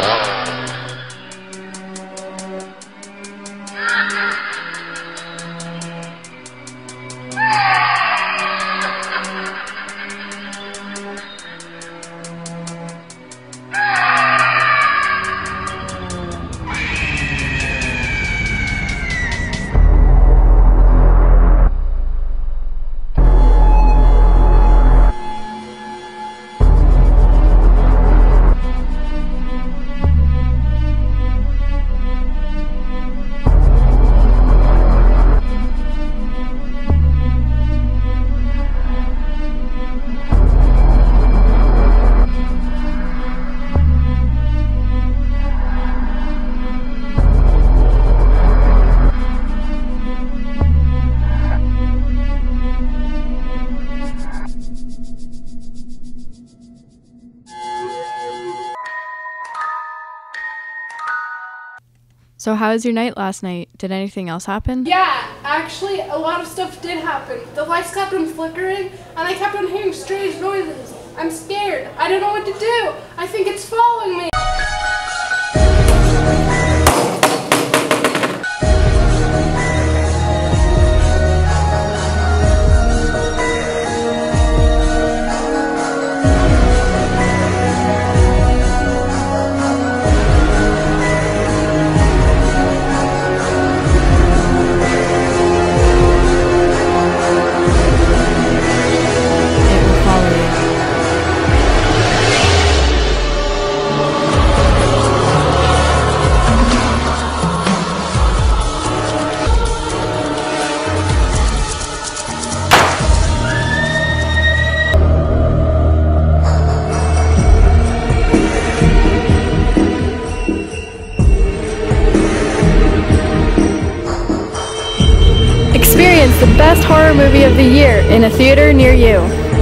Oh. So, how was your night last night? Did anything else happen? Yeah, actually, a lot of stuff did happen. The lights kept on flickering, and I kept on hearing strange noises. I'm scared. I don't know what to do. I think it's following me. The best horror movie of the year in a theater near you.